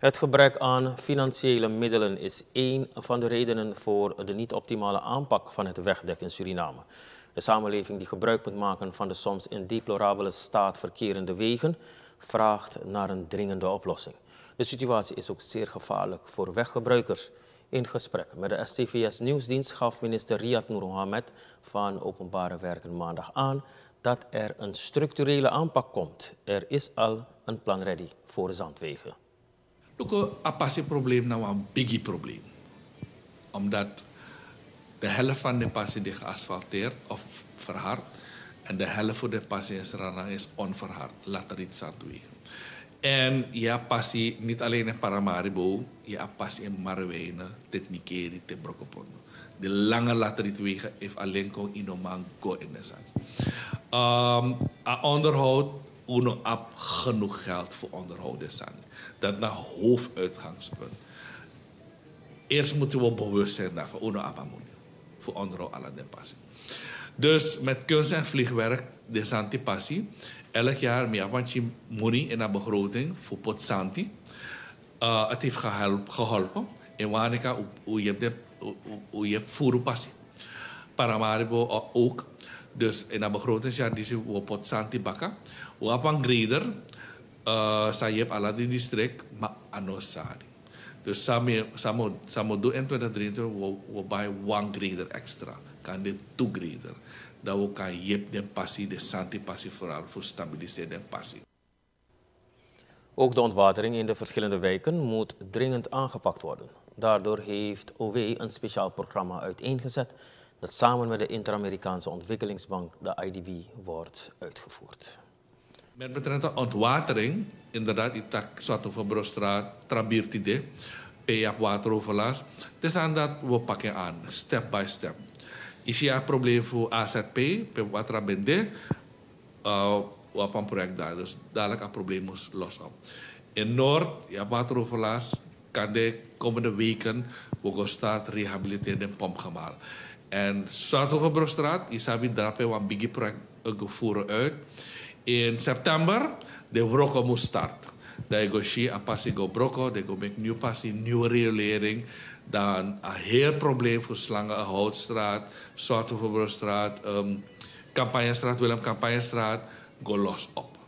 Het gebrek aan financiële middelen is één van de redenen voor de niet optimale aanpak van het wegdek in Suriname. De samenleving die gebruik moet maken van de soms in deplorabele staat verkerende wegen, vraagt naar een dringende oplossing. De situatie is ook zeer gevaarlijk voor weggebruikers. In gesprek met de STVS Nieuwsdienst gaf minister Riyad Noor van Openbare Werken maandag aan dat er een structurele aanpak komt. Er is al een plan ready voor Zandwegen. Ook een probleem nou een biggie probleem. Omdat de helft van de passie is geasfalteerd of verhard. En de helft van de passie Sranang is onverhard. Laat er iets aan En ja, passie niet alleen in Paramaribo, ja, passie in Marwijnen, Tetnikeri, Tebrokopon. De lange laterietwegen heeft alleen kon in go in de zand. Um, onderhoud UNO ab genoeg geld voor onderhoud is. Dat naar hoofduitgangspunt. Eerst moeten we bewust zijn daarvan. UNO ab Voor onderhoud alle de passie. Dus met kunst en vliegwerk, de Santi Passie. Elk jaar meer van money in de begroting voor Pot Santi. Uh, het heeft geholpen. In Wanica, hoe je hebt, je hebt passie. Paramaribo ook. Dus in de begrotingsjaar die op Pot Santi bakken. Wapang grader, uh, saya ala di distrik ma anosari. Dus samen samo samo do en 2023 we we buy one grader extra. Kan dit two grader. Dat we kan den passie, de santi passie vooral voor stabiliseren den passie. Ook de ontwatering in de verschillende wijken moet dringend aangepakt worden. Daardoor heeft OW een speciaal programma uiteengezet dat samen met de Inter-Amerikaanse Ontwikkelingsbank, de IDB, wordt uitgevoerd. Met betrekking tot ontwatering, inderdaad, die tak Zwarte Trabirtide, PAP wateroverlast. Dus aan dat we pakken aan, step by step. Is een probleem voor AZP, water bende, uh, op een project daar. Dus dadelijk een probleem moest los op. In Noord, ja, wateroverlast, kan de komende weken we gaan start rehabiliteren en pomp. En Zuidoverbrostraat, Isabi Drape, een big project gevoerd uit in september, de broko moest start. Dat go zie a passie go broko, de go make passie, nieuwe riolering. Dan een heel probleem voor Slangen, Houtstraat, Zwartoverbrugstraat, um, ehm, Campagnestraat, Willem Campagnestraat, go los op.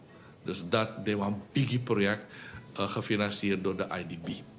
Dus dat is een biggie project uh, gefinancierd door de IDB.